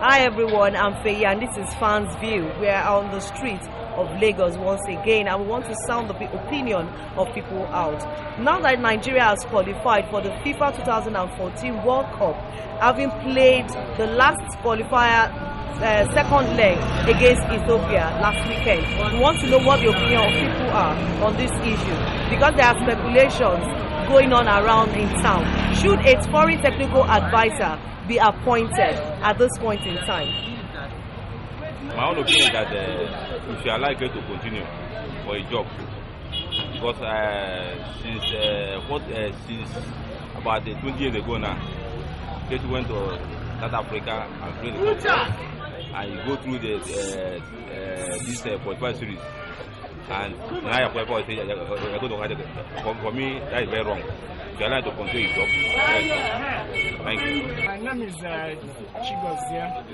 Hi everyone, I'm Feyi and this is Fans View. We are on the street of Lagos once again and we want to sound the opinion of people out. Now that Nigeria has qualified for the FIFA 2014 World Cup, having played the last qualifier uh, second leg against Ethiopia last weekend. We want to know what the opinion of people are on this issue because there are speculations going on around in town. Should a foreign technical advisor be appointed at this point in time? My own opinion is that uh, we should allow Ike to continue for a job because uh, since uh, what uh, since about uh, 20 years ago now, Ike went to South Africa and played the and you go through the uh, uh, this uh, 45 series and now qualified for you're going to have the, for, for me that is very wrong. You allow to continue his job. Thank you. My name is uh, Chigozia.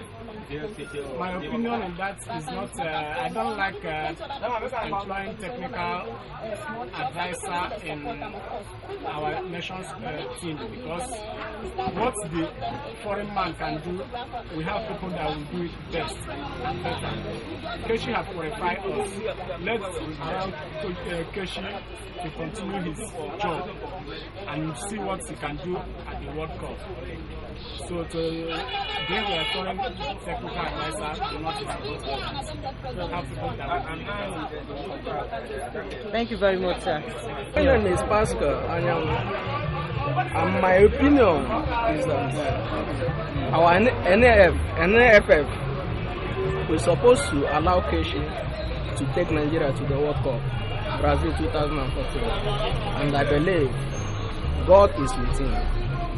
My opinion on that is not, uh, I don't like uh, employing technical advisor in our nation's uh, team because what the foreign man can do, we have people that will do it best. Keshi have qualified us. Let's allow uh, Keshi to continue his job and see what he can do at the World Cup. So to bring a foreign people that Thank you very much, sir. My name is Pascal Anyang. And my opinion is that our NAF, NAFF, we're supposed to allow Keshi to take Nigeria to the World Cup, Brazil 2014. And I believe God is with him.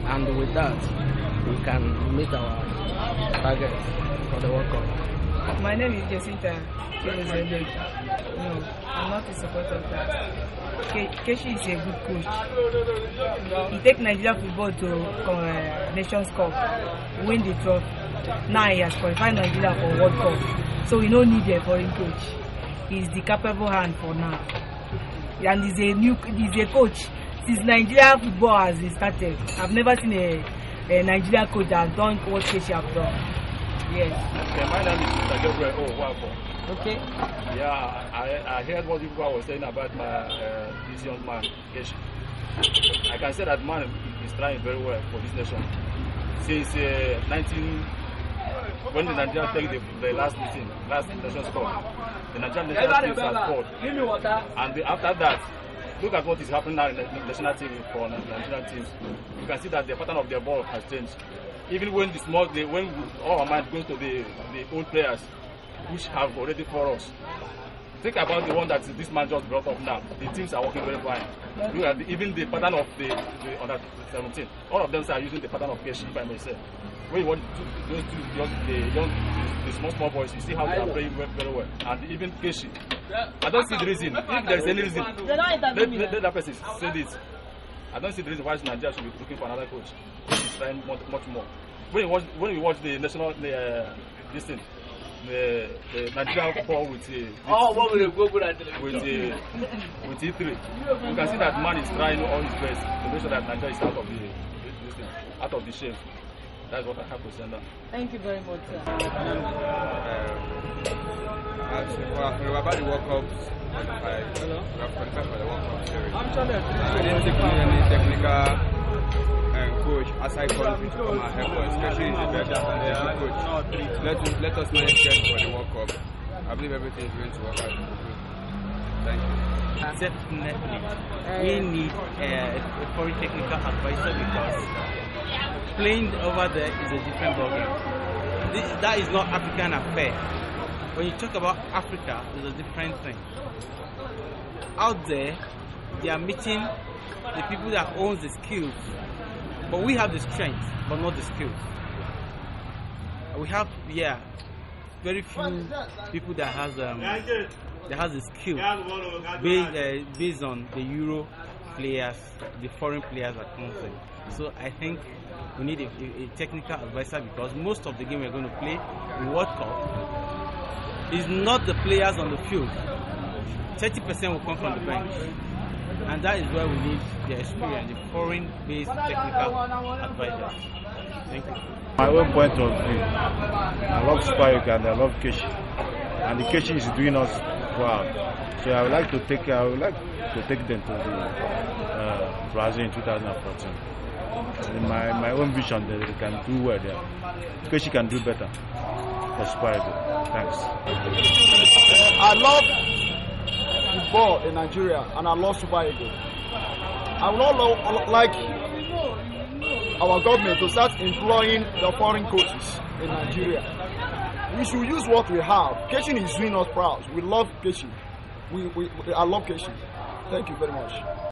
And with that, we can meet our target for the World Cup. My name is Jacinta Chilozebe. No, I'm not in support of that. Ke- Keshi is a good coach. He take Nigeria football to uh, Nations Cup, win the trophy. Now he has qualified Nigeria for World Cup. So we don't need a foreign coach. He's the capable hand for now. And he's a new he's a coach. Since Nigeria football has started, I've never seen a, a Nigeria coach that has done what Keshi have done. Yes. Okay, my name is Mr. Gabriel O. Wako. Okay. Yeah, I, I heard what you were saying about my uh, this young man, Keshi. I can say that man is trying very well for this nation. Since uh, 19, when the Nigeria take the, the last meeting, last Nations Cup, the Nigerian national teams has fought. And the, after that, look at what is happening now in the national team for Nigerian teams. You can see that the pattern of their ball has changed. Even when the small, when all our mind goes to the, the old players, which have already for us. Think about the one that this man just brought up now. The teams are working very fine. Look at the, even the pattern of the, the under 17. All of them are using the pattern of Keshi, if I may say. When you watch those two young, the young, the, the small small boys, you see how they are playing very, very well. And even Keshi, I don't see the reason. If there is any reason, let, let, let that person say this. I don't see the reason why Nigeria should be looking for another coach. He's trying much, much more. When you watch, when you watch the national, the, uh, this thing, the, the Nigerian football with uh, the Oh, what will you go good at? with the with E3, you can see that man is trying all his best to make sure that Nigeria is out of the this out of the shame. That's what I have to say now. Thank you very much, sir. As for for about the World Cup qualified, we have qualified for the World Cup series. I didn't take any technical coach aside country to come and help us, especially the best and the coach. Let, let us manage get for the World Cup. I believe everything is going to work out. Thank you. Definitely. We need uh, a foreign technical advisor because playing over there is a different ballgame. This, that is not African affair. When you talk about Africa, it's a different thing. Out there, they are meeting the people that owns the skills. But we have the strength, but not the skills. We have, yeah, very few people that has um, that has the skill based, uh, based on the Euro players, the foreign players comes in. So I think we need a, a, a technical advisor because most of the game we're going to play in World Cup is not the players on the field. 30% will come from the bench. And that is where we need the experience, the foreign-based technical advisors. Thank you. My own point of view, I love Super Eagles and I love Keshi. And the Keshi is doing us proud. So I would like to take I would like to take them to the uh, Brazil in 2014. In my, my own vision that they can do well there. Keshi can do better for Super Thanks. I love football in Nigeria and I love Super Eagles. I would not like our government to start employing the foreign coaches in Nigeria. We should use what we have. Keshi is doing us proud. We love Keshi. We, we, I love Keshi. Thank you very much.